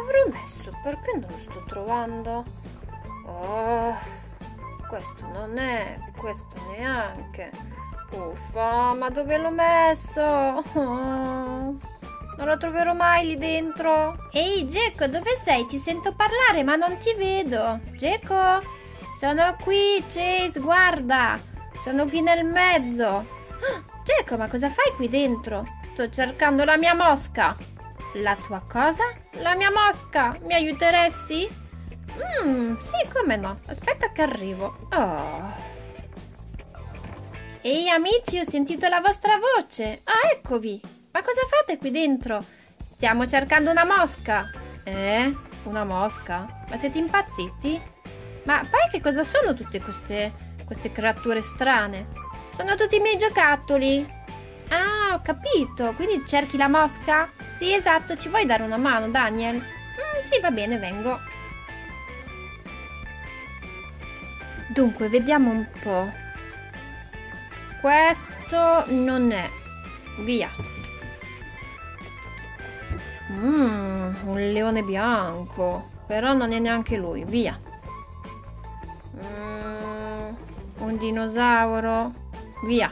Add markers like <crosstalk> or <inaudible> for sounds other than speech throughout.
l'avrò messo? Perché non lo sto trovando? Oh, questo non è, questo neanche. Uffa, ma dove l'ho messo? Oh, non lo troverò mai lì dentro. Ehi, Geco, dove sei? Ti sento parlare, ma non ti vedo. Geco, sono qui, Chase, guarda. Sono qui nel mezzo. Ah, Geco, ma cosa fai qui dentro? Sto cercando la mia mosca. La tua cosa? La mia mosca. Mi aiuteresti? Mmm, sì, come no. Aspetta che arrivo. Oh. Ehi amici, ho sentito la vostra voce. Ah, eccovi. Ma cosa fate qui dentro? Stiamo cercando una mosca. Eh? Una mosca? Ma siete impazziti? Ma poi che cosa sono tutte queste, queste creature strane? Sono tutti i miei giocattoli. Ah, ho capito. Quindi cerchi la mosca? Sì, esatto. Ci vuoi dare una mano, Daniel? Mm, sì, va bene, vengo. Dunque, vediamo un po'. Questo non è. Via. Mmm, un leone bianco. Però non è neanche lui. Via. Mm, un dinosauro. Via.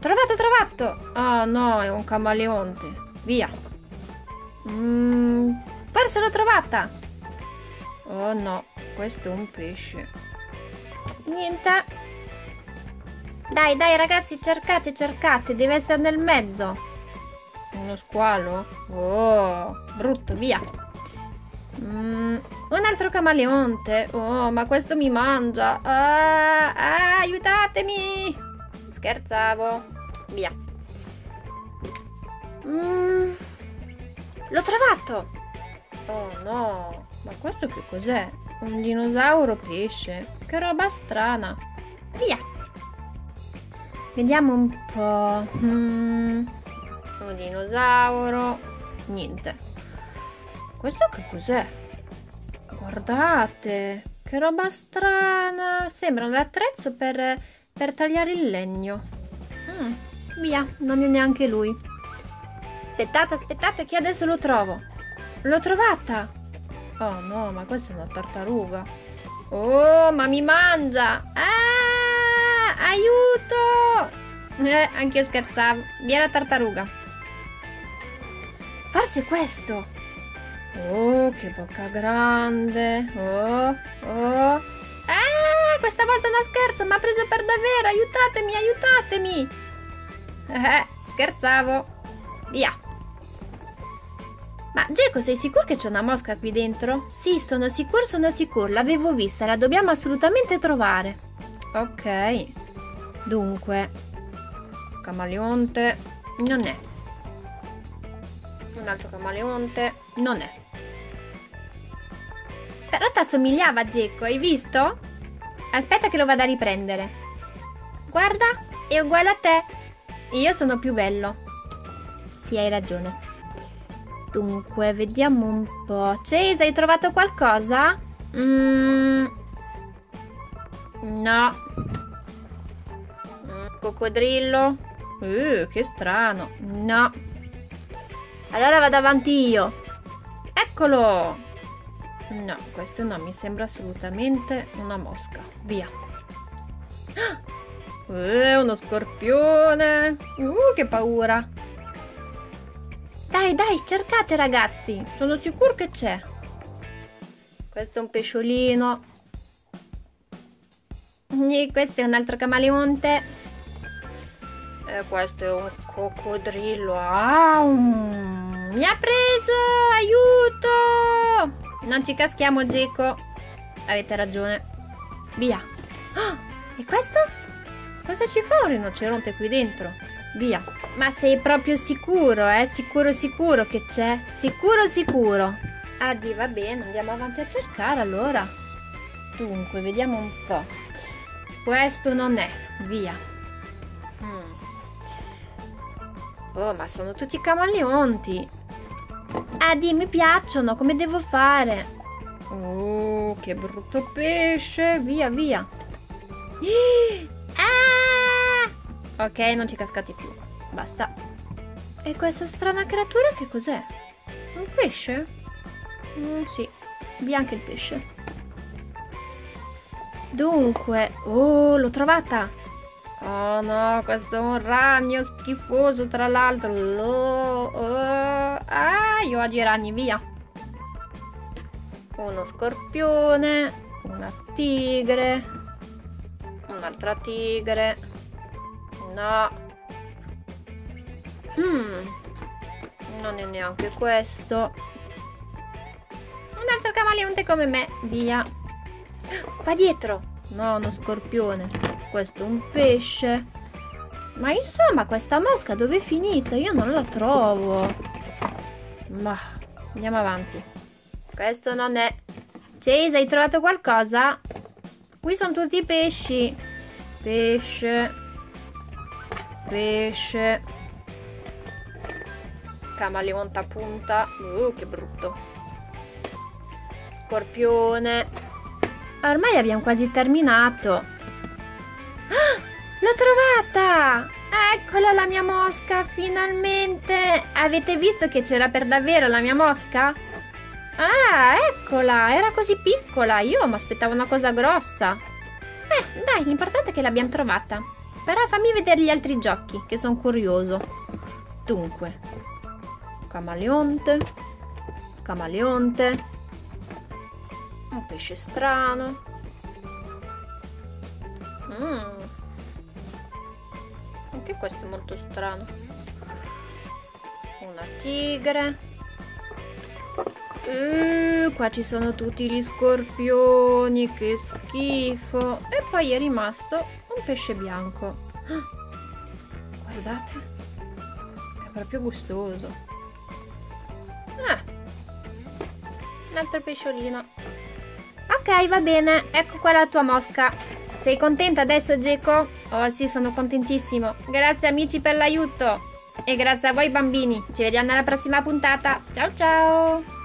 Trovato, trovato! Oh no, è un camaleonte. Via. Mm, forse l'ho trovata. Oh no, questo è un pesce. Niente. Dai, dai ragazzi, cercate, cercate. Deve essere nel mezzo. Uno squalo? Oh, brutto, via. Mm, un altro camaleonte. Oh, ma questo mi mangia. Ah, ah, aiutatemi. Scherzavo. Via. Mm, l'ho trovato. Oh no, ma questo che cos'è? Un dinosauro pesce. Che roba strana. Via. Vediamo un po'. Mm, un dinosauro. Niente. Questo che cos'è? Guardate, che roba strana. Sembra un attrezzo per per tagliare il legno. Mm, via, non è neanche lui. Aspettate, aspettate che adesso lo trovo. L'ho trovata. Oh no, ma questa è una tartaruga. Oh, ma mi mangia. Ah, aiuto. Eh, anche io scherzavo. Via la tartaruga. Forse questo. Oh, che bocca grande. Oh, oh volta non scherzo, mi ha preso per davvero, aiutatemi, aiutatemi. Eh, scherzavo. Via. Ma Geco, sei sicuro che c'è una mosca qui dentro? Sì, sono sicuro, sono sicuro, l'avevo vista, la dobbiamo assolutamente trovare. Ok. Dunque, camaleonte non è. Un altro camaleonte non è. Però ti assomigliava a Geco, hai visto? Aspetta che lo vada a riprendere. Guarda, è uguale a te. Io sono più bello. Sì, hai ragione. Dunque, vediamo un po'. Chase, hai trovato qualcosa? Mm, no. Mm, coccodrillo? Uh, che strano. No. Allora vado avanti io. Eccolo! No, questo non mi sembra assolutamente una mosca. Via. <gasps> Eh, uno scorpione. Uh, che paura. Dai, dai, cercate ragazzi. Sono sicuro che c'è. Questo è un pesciolino. E questo è un altro camaleonte. E questo è un coccodrillo. Ah, mi ha preso! Aiuto! Non ci caschiamo, Geco. Avete ragione. Via. Oh, e questo? Cosa ci fa un rinoceronte qui dentro? Via. Ma sei proprio sicuro, eh? Sicuro, sicuro che c'è? Sicuro, sicuro. Ah, va bene, andiamo avanti a cercare allora. Dunque, vediamo un po'. Questo non è. Via. Hmm. Oh, ma sono tutti camaleonti. Di, mi piacciono, come devo fare? Oh, che brutto pesce. Via, via. Ah! Ok, non ci cascate più. Basta. E questa strana creatura che cos'è? Un pesce? Mm, sì, bianco il pesce. Dunque, oh, l'ho trovata! Oh no, questo è un ragno schifoso tra l'altro. Oh, oh. Ah, io odio i ragni, via. Uno scorpione, una tigre, un'altra tigre. No. Hmm. Non è neanche questo. Un altro camaleonte come me, via. Va dietro. No, uno scorpione questo è un pesce. Ma insomma, questa mosca dove è finita? Io non la trovo. Ma andiamo avanti. Questo non è. Chase, hai trovato qualcosa? Qui sono tutti pesci. Pesce. Pesce. Camaleonta punta. Uh, che brutto. Scorpione. Ormai abbiamo quasi terminato. <gasps> L'ho trovata! Eccola la mia mosca, finalmente! Avete visto che c'era per davvero la mia mosca? Ah, eccola! Era così piccola! Io mi aspettavo una cosa grossa! Eh, dai, l'importante è che l'abbiamo trovata. Però fammi vedere gli altri giochi, che sono curioso. Dunque, camaleonte, camaleonte, un pesce strano. Mmm, questo è molto strano. Una tigre. Uh, qua ci sono tutti gli scorpioni che schifo. E poi è rimasto un pesce bianco. <gasps> Guardate è proprio gustoso. Ah, un altro pesciolino. Ok va bene ecco qua la tua mosca sei contenta adesso Geco? Oh sì, sono contentissimo. Grazie amici per l'aiuto. E grazie a voi bambini. Ci vediamo nella prossima puntata. Ciao ciao.